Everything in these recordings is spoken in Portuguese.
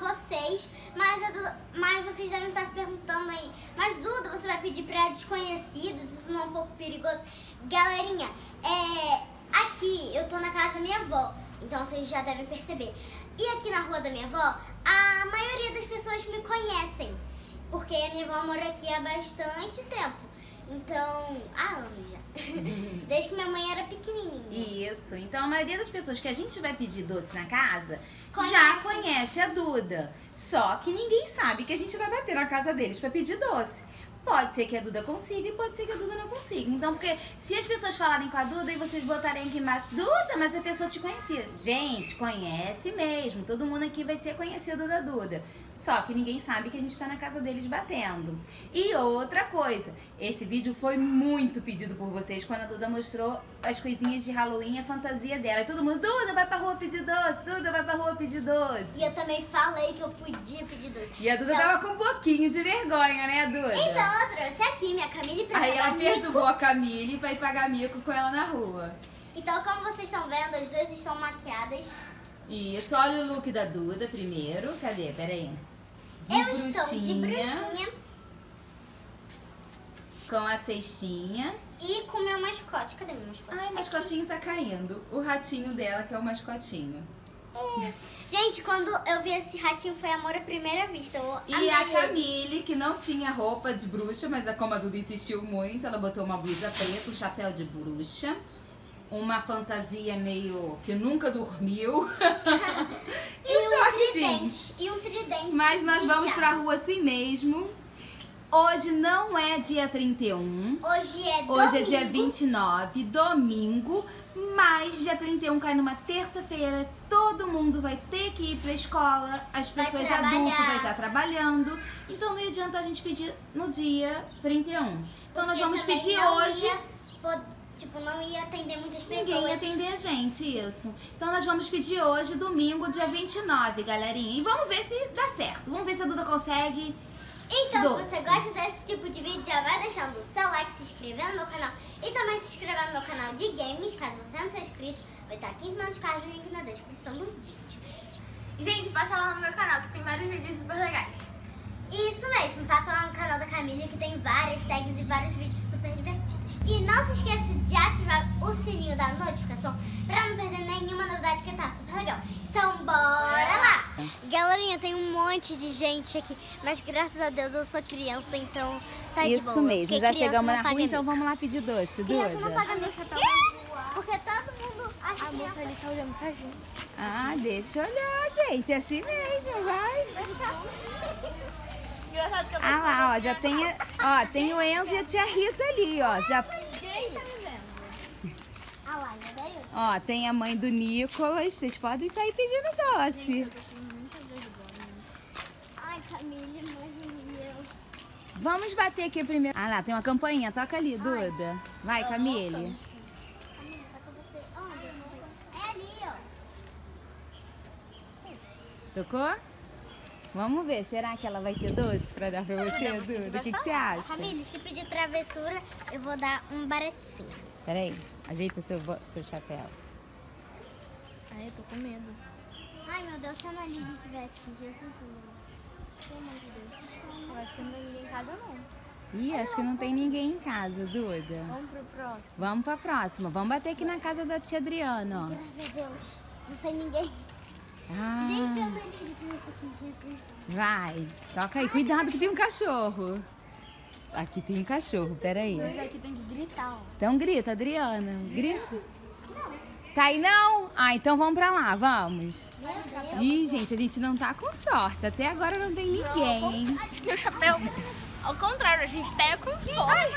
vocês, mas, Duda- mas vocês devem estar se perguntando aí, mas Duda, você vai pedir pra desconhecidos, isso não é um pouco perigoso? Galerinha, é, aqui eu tô na casa da minha avó, então vocês já devem perceber. E aqui na rua da minha avó, a maioria das pessoas me conhecem, porque a minha avó mora aqui há bastante tempo. Então, há anos já. Desde que minha mãe era pequenininha. Isso. Então a maioria das pessoas que a gente vai pedir doce na casa Conhece. já conhece a Duda. Só que ninguém sabe que a gente vai bater na casa deles pra pedir doce. Pode ser que a Duda consiga e pode ser que a Duda não consiga. Então, porque se as pessoas falarem com a Duda e vocês botarem aqui embaixo, Duda, mas a pessoa te conhecia. Gente, conhece mesmo. Todo mundo aqui vai ser conhecido da Duda. Só que ninguém sabe que a gente tá na casa deles batendo. E outra coisa, esse vídeo foi muito pedido por vocês quando a Duda mostrou as coisinhas de Halloween, a fantasia dela. E todo mundo, Duda, vai pra rua pedir doce, Duda, vai pra rua pedir doce. E eu também falei que eu podia pedir doce. E a Duda Então- tava com um pouquinho de vergonha, né, Duda? Então eu trouxe aqui minha Camille pra Aí ela perturbou a Camille pra ir pagar mico com ela na rua. Então, como vocês estão vendo, as duas estão maquiadas. Isso, olha o look da Duda primeiro. Cadê? Peraí. De eu estou de bruxinha Com a cestinha. e com meu mascote. Cadê meu mascote? Ai, o mascotinho tá caindo. O ratinho dela, que é o mascotinho. Gente, quando eu vi esse ratinho foi amor à primeira vista. E a ele. Camille, que não tinha roupa de bruxa, mas a como a Duda insistiu muito, ela botou uma blusa preta, um chapéu de bruxa, uma fantasia meio que nunca dormiu. e, um short jeans. tridente. E um tridente. Mas nós vamos diabo. pra rua assim mesmo. Hoje não é dia 31. Hoje é Hoje é domingo. dia 29, domingo, mas dia 31 cai numa terça-feira. Todo mundo vai ter que ir pra escola, as pessoas adultas vai estar trabalhando. Então não adianta a gente pedir no dia 31. Então nós Porque vamos também pedir hoje. ia tipo, não ia atender muitas pessoas. Ninguém ia atender a gente, isso. Então nós vamos pedir hoje, domingo, dia 29, galerinha. E vamos ver se dá certo. Vamos ver se a Duda consegue. Então, Doce. se você gosta desse tipo de vídeo, já vai deixando o seu like, se inscrevendo no meu canal e também se inscrevendo no meu canal de games, caso você não seja inscrito. Vai estar 15 minutos de casa, link na descrição do vídeo. Gente, passa lá no meu canal que tem vários vídeos super legais. Isso mesmo, passa lá no canal da Camila que tem várias tags e vários vídeos super divertidos. E não se esqueça de ativar o sininho da notificação pra não perder nenhuma novidade que tá super legal. Então bora lá! Galerinha, tem um monte de gente aqui, mas graças a Deus eu sou criança, então tá de boa. Isso mesmo, já chegamos na rua, então vamos lá pedir doce, Criança não paga mico. Porque todo mundo acha que criança... ali tá olhando pra gente. Ah, deixa eu olhar, gente. É assim mesmo, vai. Engraçado que eu Ah lá, ó, já tem, a- ó, tem o Enzo e a tia Rita ali, ó. Já, Ninguém tá me vendo. Ah lá, já daí eu. Ó, tem a mãe do Nicolas. Vocês podem sair pedindo doce. Ai, Camille, meu Vamos bater aqui primeiro. Ah lá, tem uma campainha. Toca ali, Duda. Vai, Camille. Camille, tá? É ali, ó. Tocou? Vamos ver. Será que ela vai ter doce pra dar pra você, Duda? O que, que você acha? Camille, se pedir travessura, eu vou dar um baratinho. Peraí, ajeita seu, seu chapéu. Ai, eu tô com medo. Ai, meu Deus, se a Maria estiver aqui, Jesus, pelo amor de Deus. Eu acho que não tem ninguém em casa, não. Ih, acho que não tem ninguém em casa, Duda. Vamos pro próximo. Vamos pra próxima. Vamos bater aqui na casa da tia Adriana, ó. Graças a Deus, não tem ninguém. Ah, Gente, eu não acredito nisso aqui, Jesus. vai. Toca aí. Cuidado que tem um cachorro. Aqui tem um cachorro, peraí. Mas aqui tem que gritar, ó. Então grita, Adriana. Grita. Tá aí não? Ah, então vamos pra lá, vamos. Ih, gente, a gente não tá com sorte. Até agora não tem ninguém, hein? Meu chapéu. Ao contrário, a gente tá com sorte.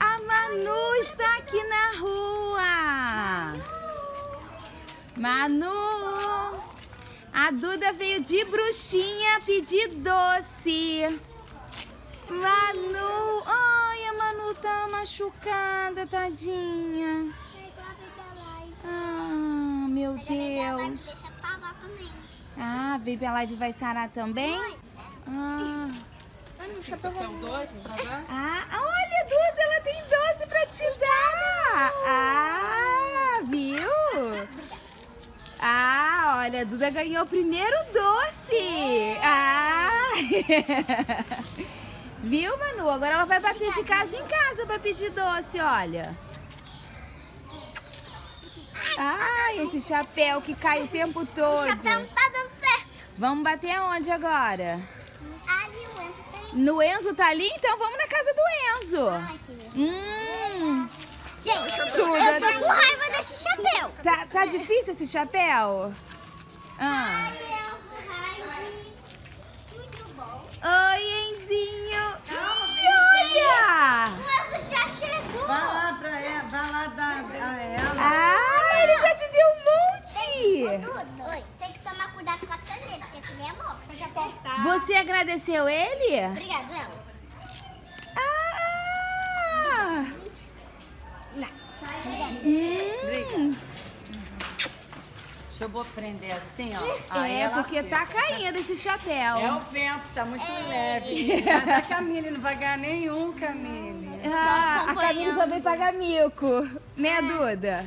A Manu está aqui na rua. Manu. A Duda veio de bruxinha pedir doce. Manu. Ai, a Manu tá machucada, tadinha. Ah, meu Deus. Ah, Baby Alive vai sarar também? Ah. Um doce pra dar? Ah, olha, Duda, ela tem doce pra te dar. Ah, viu? Ah, olha, a Duda ganhou o primeiro doce. Ah. Viu, Manu? Agora ela vai bater de casa em casa pra pedir doce, olha. Ah, esse chapéu que cai o tempo O todo. chapéu não tá dando certo. Vamos bater aonde agora? Ali o Enzo tem. No Enzo tá ali? Então vamos na casa do Enzo. Ai. Hum, Gente, eu Duda. tô com raiva desse chapéu. tá, tá difícil esse chapéu? Ah. Ai, Enzo. Oi, Enzinho. O Enzo já chegou. Vai lá pra ela, vai lá dar a ela. Ah, ele já te deu um monte. Dudu, oi, tem que tomar cuidado com a caneta, porque tu nem é apertar. Você agradeceu ele? Obrigado, Enzo. Ah! Hum. Deixa eu vou prender assim, ó. Aí É, ela porque fica. tá caindo esse chapéu. É o vento, tá muito leve. Mas a Camille não vai ganhar nenhum, Camille. Ah, a Camila só veio pagar mico. Né, Duda?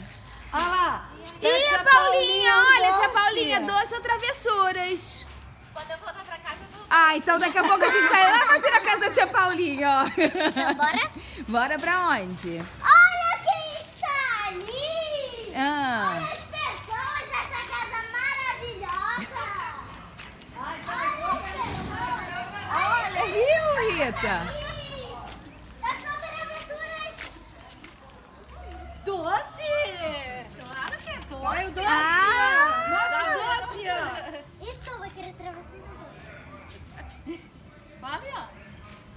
Olha lá. Ih, a Paulinha, olha, tia doce. Paulinha, doce ou travessuras? Quando eu voltar pra casa, eu vou. Ah, então daqui a pouco a gente vai lá bater na casa da tia Paulinha, ó. Então, bora? Bora pra onde? Olha quem está ali! Ah, Olha as pessoas dessa casa maravilhosa! Olha as pessoas! olha, viu, Rita? Das suas travessuras! Doce! Claro que é doce. Olha o doce. Ah! Nossa, doce. E tu vai querer travessura?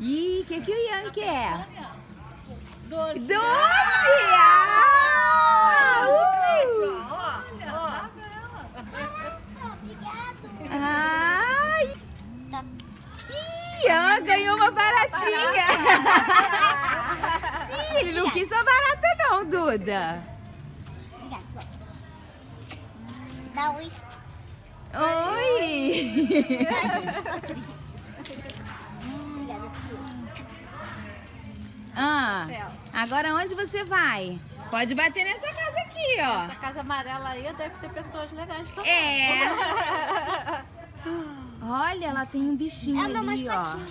Ih, o que, que o Ian quer? Doce. Doce! Ah! Uh! Ó, ó. Obrigado! Ai! Tá. Ih, Ian ganhou uma baratinha! Ih, ele não quis só barata não, Duda. Dá oi. Oi! Ah, agora onde você vai? Pode bater nessa casa aqui, ó. Essa casa amarela aí deve ter pessoas legais também. É. Olha, ela tem um bichinho É ali, ó. mascotinho.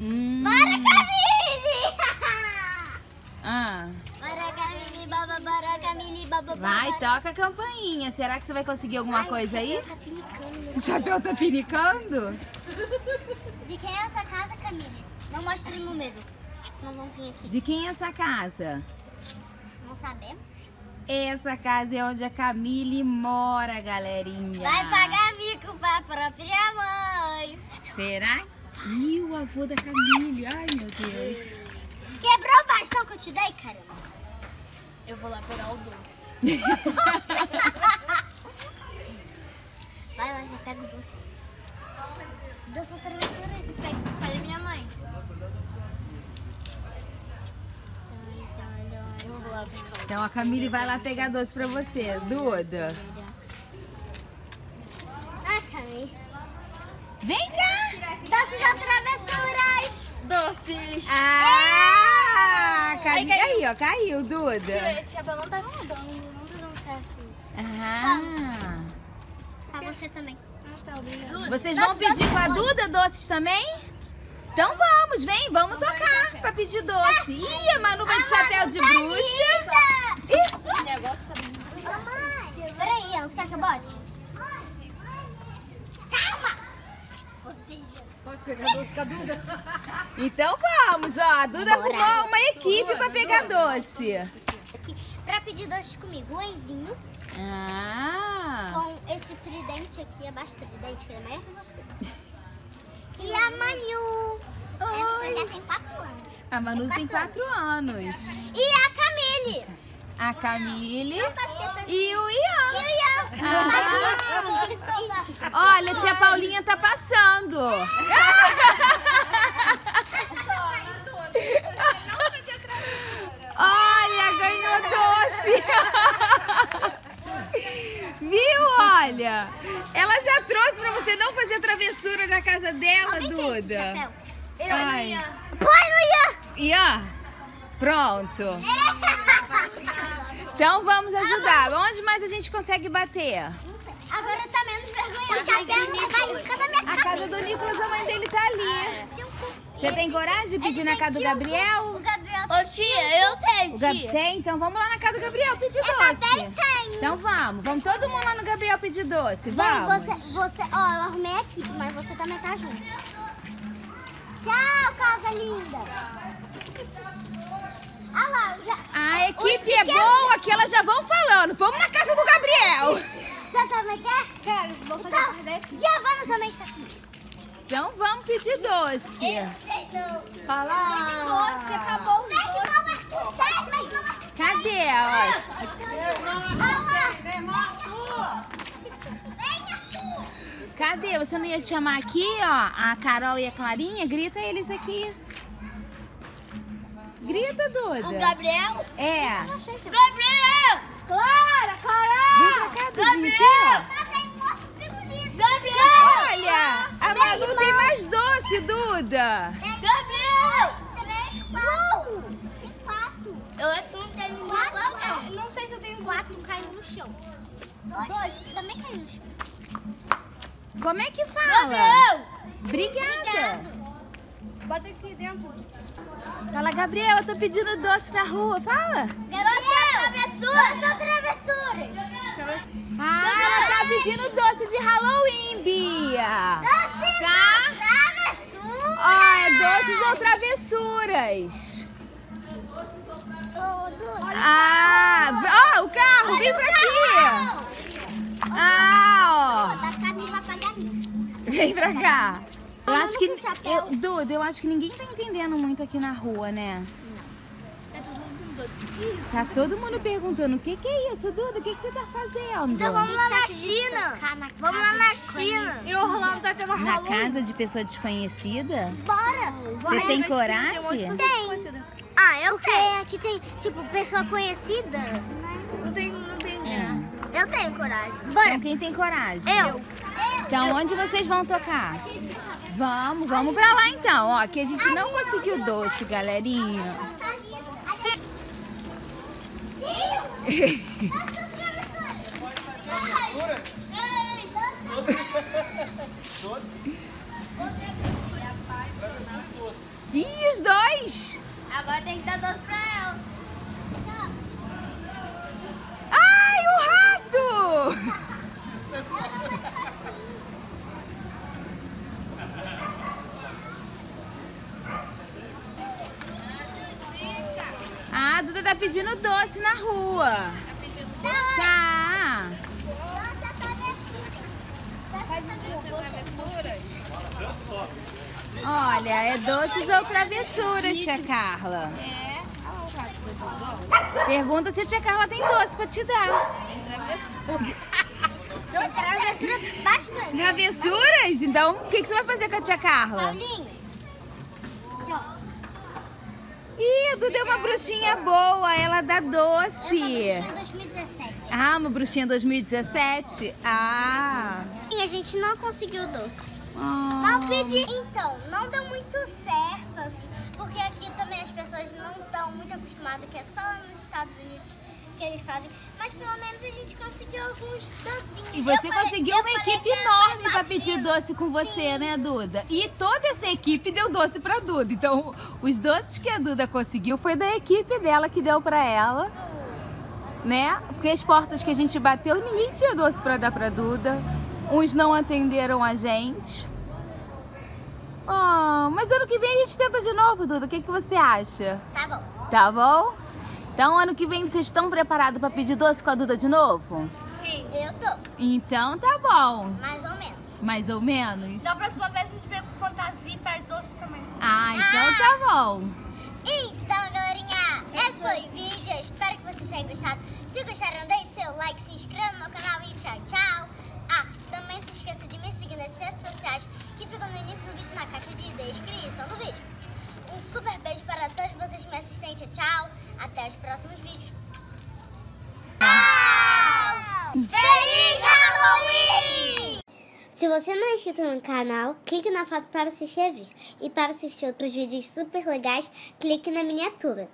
Hum. Bora, Camille! Ah. Bora, Camille, baba, bora, Camille, baba. Vai, toca a campainha. Será que você vai conseguir alguma Ai, coisa aí? o chapéu tá pinicando. O chapéu tá pinicando? De quem é essa casa, Camille? Não mostra o número. Senão vão vir aqui. De quem é essa casa? Não sabemos. Essa casa é onde a Camille mora, galerinha. Vai pagar mico pra própria mãe. Será? Ih, o avô da Camille. Ai, meu Deus. Quebrou o bastão que eu te dei, caramba. Eu vou lá pegar o doce. Vai lá, já pega o doce. Doce travessura, você pega. Cadê minha mãe? Então a Camille vai lá pegar doce pra você. Duda. Ah, Camille. Vem cá. Doces ou travessuras? Ah! Camille. Aí, ó, caiu, Duda. Esse chapéu não tá ficando, não tá dando certo. Ah. Pra você também. Obrigada. Vocês vão pedir com a. Duda doces também? Então vamos, vem, vamos tocar pra pedir doce. Ih, a Manu vai de chapéu de bruxa. Ih, Esse negócio tá muito... Mamãe! Peraí, Anso, quer que Posso pegar doce com a Duda? Então vamos, ó. A Duda arrumou uma equipe pra pegar doce. Aqui, pra pedir doces comigo, o Enzinho, Ah. com esse tridente aqui, abaixo do tridente, que ele é maior que você. E a Manu. Oi. Ela já tem 4 anos. A Manu tem quatro anos. E a Camille. A Camille Não tá esquecendo. e o Ian. Ian. Ah. Olha, tia Paulinha tá passando. Olha, ganhou doce. Viu, olha? Ela já você não fazer travessura na casa dela, Alguém Duda. chapéu? Eu Ai. não ia. Põe no E ó, pronto. Então vamos ajudar. Onde mais a gente consegue bater? Agora tá menos vergonhoso. Chapéu vai em cada minha A casa do Nicolas, a mãe dele tá ali. Você tem coragem de pedir na casa do O Gabriel? Gabriel Ô tia, eu tenho, O Gab... tia. Tem? Então vamos lá na casa do Gabriel pedir também doce. tenho. Então vamos, vamos todo mundo lá no Gabriel pedir doce. Bem, Vamos. você, você, ó, eu arrumei a equipe, mas você também tá junto. Tchau, casa linda. Ah lá, eu já... A equipe é pequenos- boa que elas já vão falando. Vamos na casa do Gabriel. Você também quer? Quero, vou fazer então, Giovana também está comigo. Então vamos pedir doce. Fala. Doce, acabou o doce. Cadê elas? Cadê? Você não ia chamar aqui, ó, a Carol e a Clarinha? Grita eles aqui. Grita, Duda. Gabriel? É. Gabriel! Clara, Vem Carol! pra cá, Dudinha, aqui, Gabriel! ó. Olha, a Malu tem mais doce, Duda. Gabriel! Três, quatro. Tem quatro. Eu acho que não tenho quatro. Não sei se eu tenho quatro caindo no chão. Dois. Também caindo no chão. Como é que fala? Obrigada. Bota aqui dentro. Fala, Gabriel, eu tô pedindo doce na rua. Fala. Gabriel! Travessuras! São travessuras! Ah, ela tá pedindo doce de Halloween, Bia. Doces Tá. travessuras! Ó, é doces ou travessuras? Ah, ó, o carro, vem pra aqui. Ah, ó, vem pra cá. Eu acho que, eu, Duda, eu acho que ninguém tá entendendo muito aqui na rua, né? Tá todo mundo perguntando, o que que é isso, Duda? O que que você tá fazendo? Então vamos lá na China. Vamos lá na China. E Orlando tá tendo Na casa de pessoa desconhecida? Bora. Você tem coragem? Tem. Ah, eu Porque tenho. aqui tem, tipo, pessoa conhecida. Não tem, não tem É. Eu tenho coragem. Então quem tem coragem? Eu. Então onde vocês vão tocar? Vamos, vamos pra lá então, ó, que a gente não conseguiu doce, galerinha. Ih, os dois! Agora tem que dar doce pra ela. Ai, o rato! Ah, a Duda tá pedindo doce na rua. Tá. Olha, é doces ou travessuras, tia Carla? Pergunta se a tia Carla tem doce pra te dar. Travessura bastante. Travessuras? Então, o que, que você vai fazer com a tia Carla? Paulinho. Ih, a Duda é uma bruxinha boa, ela dá doce. Em 2017. Ah, uma bruxinha 2017? Ah. E a gente não conseguiu doce. Não pedi. Então, não deu muito certo, assim, porque aqui também as pessoas não estão muito acostumadas, que é só nos Estados Unidos que eles fazem. A gente conseguiu alguns docinhos. E você Eu falei- conseguiu eu uma falei equipe enorme pra pedir doce com você, né, Duda? E toda essa equipe deu doce pra Duda. Então, os doces que a Duda conseguiu foi da equipe dela que deu pra ela, né? Porque as portas que a gente bateu, ninguém tinha doce pra dar pra Duda. Uns não atenderam a gente. Ah, mas ano que vem a gente tenta de novo, Duda. O que, que você acha? Tá bom. Tá bom? Então, ano que vem vocês estão preparados pra pedir doce com a Duda de novo? Sim. Eu tô, Então tá bom. mais ou menos. Mais ou menos? Da próxima vez a gente vem com fantasia e perde doce também. Ah, então tá bom. Então, galerinha, esse foi o vídeo. Eu espero que vocês tenham gostado. Se gostaram, deixe seu like, você não é inscrito no canal, clique na foto para se inscrever. E para assistir outros vídeos super legais, clique na miniatura.